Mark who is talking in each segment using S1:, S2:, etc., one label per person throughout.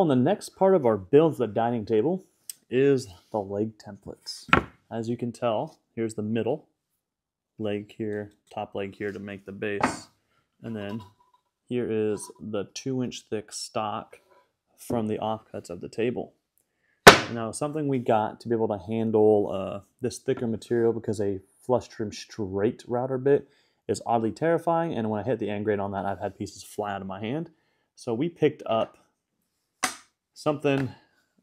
S1: On the next part of our build the dining table is the leg templates. As you can tell, here's the middle leg here, top leg here to make the base. And then here is the two inch thick stock from the offcuts of the table. Now, something we got to be able to handle uh, this thicker material because a flush trim straight router bit is oddly terrifying. And when I hit the end grade on that, I've had pieces fly out of my hand. So we picked up something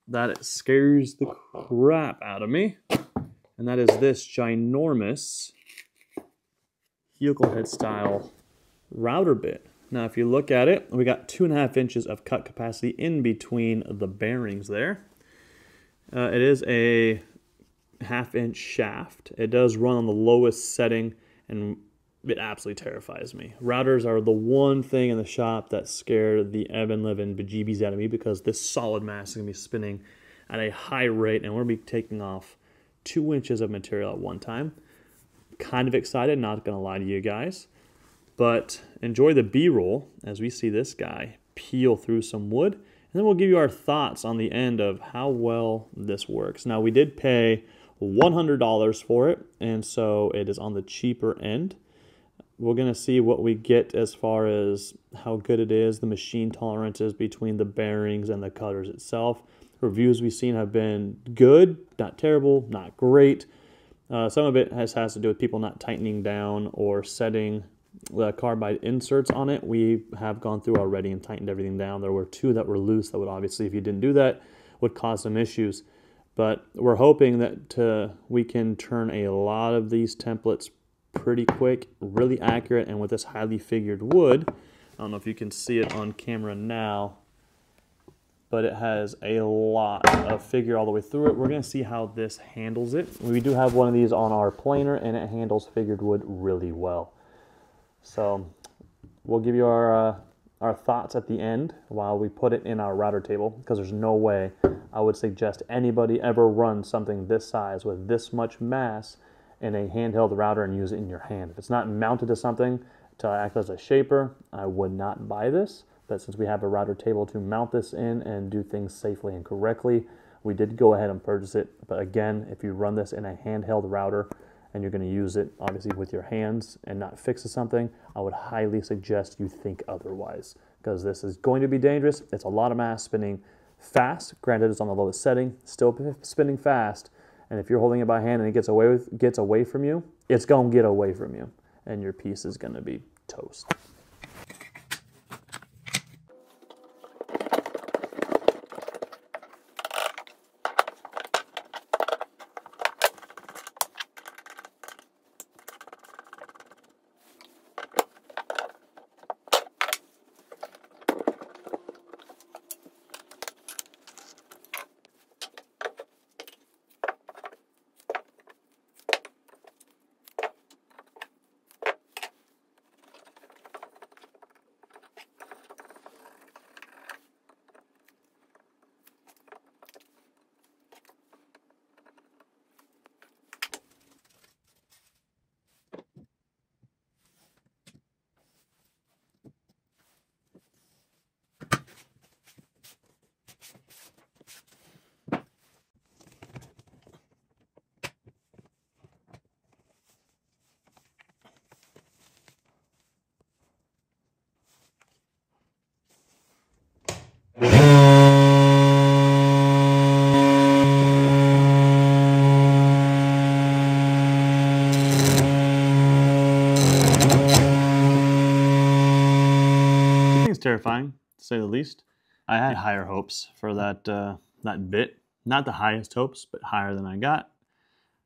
S1: that scares the crap out of me. And that is this ginormous helical head style router bit. Now, if you look at it, we got two and a half inches of cut capacity in between the bearings there. Uh, it is a half inch shaft. It does run on the lowest setting and it absolutely terrifies me. Routers are the one thing in the shop that scare the Evan living bejeebies out of me because this solid mass is going to be spinning at a high rate and we're going to be taking off two inches of material at one time. Kind of excited, not going to lie to you guys. But enjoy the B-roll as we see this guy peel through some wood and then we'll give you our thoughts on the end of how well this works. Now, we did pay $100 for it, and so it is on the cheaper end. We're going to see what we get as far as how good it is, the machine tolerances between the bearings and the cutters itself. Reviews we've seen have been good, not terrible, not great. Uh, some of it has, has to do with people not tightening down or setting the carbide inserts on it we have gone through already and tightened everything down. There were two that were loose that would obviously, if you didn't do that, would cause some issues. But we're hoping that uh, we can turn a lot of these templates pretty quick, really accurate, and with this highly figured wood, I don't know if you can see it on camera now, but it has a lot of figure all the way through it. We're to see how this handles it. We do have one of these on our planer, and it handles figured wood really well. So we'll give you our uh, our thoughts at the end while we put it in our router table because there's no way I would suggest anybody ever run something this size with this much mass in a handheld router and use it in your hand. If it's not mounted to something to act as a shaper, I would not buy this. But since we have a router table to mount this in and do things safely and correctly, we did go ahead and purchase it. But again, if you run this in a handheld router, and you're going to use it obviously with your hands and not fix something, I would highly suggest you think otherwise because this is going to be dangerous. It's a lot of mass spinning fast. Granted, it's on the lowest setting, still spinning fast. And if you're holding it by hand and it gets away with, gets away from you, it's to get away from you, and your piece is to be toast. Terrifying to say the least. I had higher hopes for that uh, that bit, not the highest hopes, but higher than I got.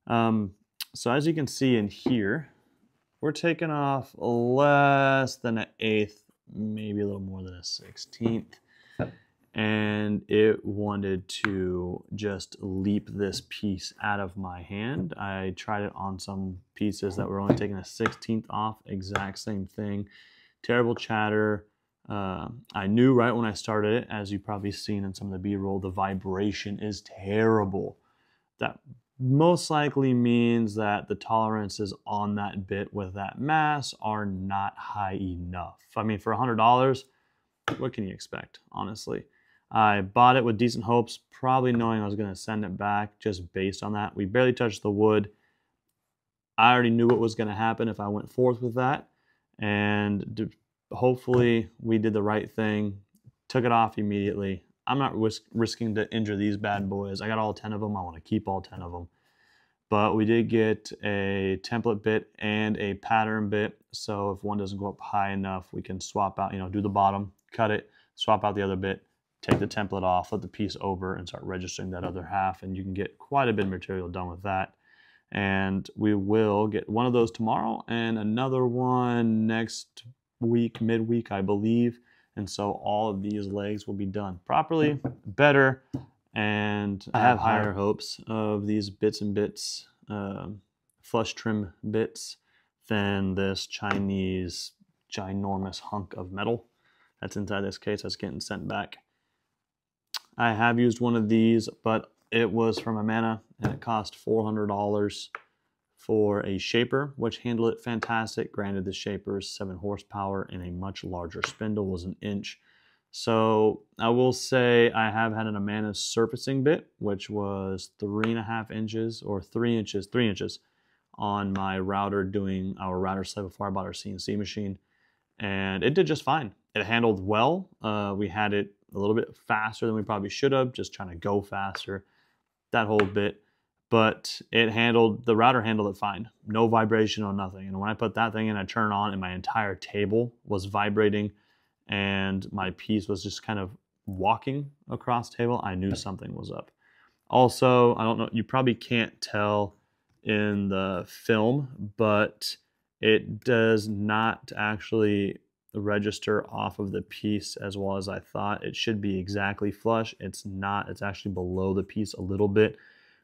S1: Um, so as you can see in here, we're taking off less than an eighth, maybe a little more than a sixteenth. And it wanted to just leap this piece out of my hand. I tried it on some pieces that were only taking a 16th off, exact same thing. Terrible chatter, uh, I knew right when I started it, as you've probably seen in some of the B-roll, the vibration is terrible. That most likely means that the tolerances on that bit with that mass are not high enough. I mean, for $100, what can you expect, honestly? I bought it with decent hopes, probably knowing I was going to send it back just based on that. We barely touched the wood. I already knew what was going to happen if I went forth with that. And hopefully we did the right thing, took it off immediately. I'm not risk, risking to injure these bad boys. I got all 10 of them. I want to keep all 10 of them. But we did get a template bit and a pattern bit. So if one doesn't go up high enough, we can swap out, you know, do the bottom, cut it, swap out the other bit, take the template off, let the piece over and start registering that other half. And you can get quite a bit of material done with that. And we will get one of those tomorrow and another one next week, midweek, I believe. And so all of these legs will be done properly, better, and I have higher hopes of these bits and bits, uh, flush trim bits, than this Chinese ginormous hunk of metal that's inside this case that's getting sent back. I have used one of these, but it was from Amana and it cost $400 for a shaper, which handled it fantastic. Granted, the shaper is 7 horsepower and a much larger spindle was an inch. So I will say I have had an Amana surfacing bit, which was three and a half inches or three inches, three inches on my router doing our router sled before I bought our CNC machine. And it did just fine. It handled well. Uh, we had it a little bit faster than we probably should have, just trying to go faster, that whole bit but it handled the router handled it fine. No vibration or nothing. And when i put that thing in i turn on and my entire table was vibrating and my piece was just kind of walking across table. I knew something was up. Also i don't know you probably can't tell in the film but it does not actually register off of the piece as well as i thought. It should be exactly flush. It's not it's actually below the piece a little bit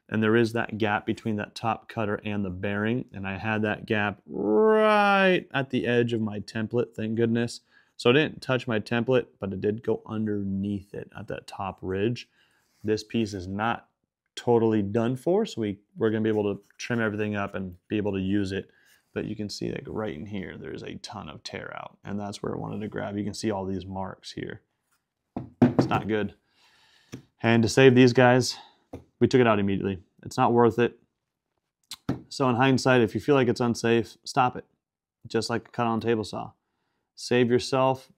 S1: and there is that gap between that top cutter and the bearing. And I had that gap right at the edge of my template thank goodness. So I didn't touch my template but it did go underneath it at that top ridge. This piece is not totally done for so we, we're going to be able to trim everything up and be able to use it. But you can see like right in here there's a ton of tear out. And that's where I wanted to grab. You can see all these marks here. It's not good. And to save these guys we took it out immediately. It's not worth it. So in hindsight, if you feel like it's unsafe, stop it. Just like a cut on table saw. Save yourself,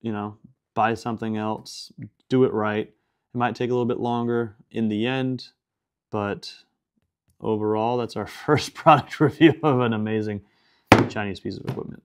S1: you know, buy something else, do it right. It might take a little bit longer in the end, but overall, that's our first product review of an amazing Chinese piece of equipment.